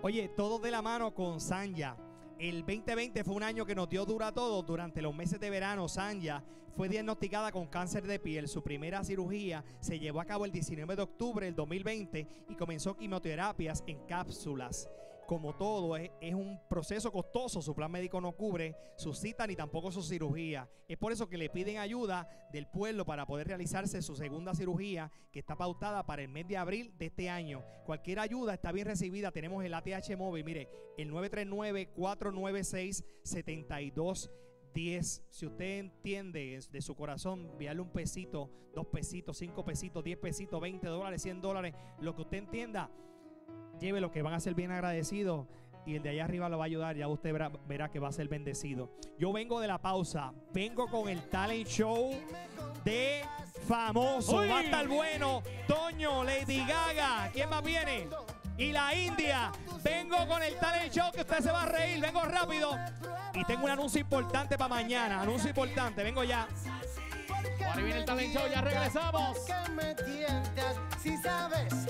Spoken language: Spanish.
Oye, todo de la mano con Sanya. El 2020 fue un año que nos dio dura a todos. Durante los meses de verano, Sanya fue diagnosticada con cáncer de piel. Su primera cirugía se llevó a cabo el 19 de octubre del 2020 y comenzó quimioterapias en cápsulas como todo, es, un proceso costoso. Su plan médico no cubre su cita ni tampoco su cirugía. Es por eso que le piden ayuda del pueblo para poder realizarse su segunda cirugía, que está pautada para el mes de abril de este año. Cualquier ayuda está bien recibida. Tenemos el ATH móvil, mire, el 939-496-72. 10. Si usted entiende de su corazón, enviarle un pesito, dos pesitos, cinco pesitos, diez pesitos, 20 dólares, 100 dólares, lo que usted entienda lleve lo que van a ser bien agradecidos y el de allá arriba lo va a ayudar. Ya usted verá, que va a ser bendecido. Yo vengo de la pausa, vengo con el talent show de famoso. Va a estar bueno. Toño, Lady Gaga. ¿Quién más viene? Y la India. Vengo con el talent show que usted se va a reír. Vengo rápido. Y tengo un anuncio importante para mañana. Anuncio importante. Vengo ya. Ahora viene el talent show. Ya regresamos. Si sabes.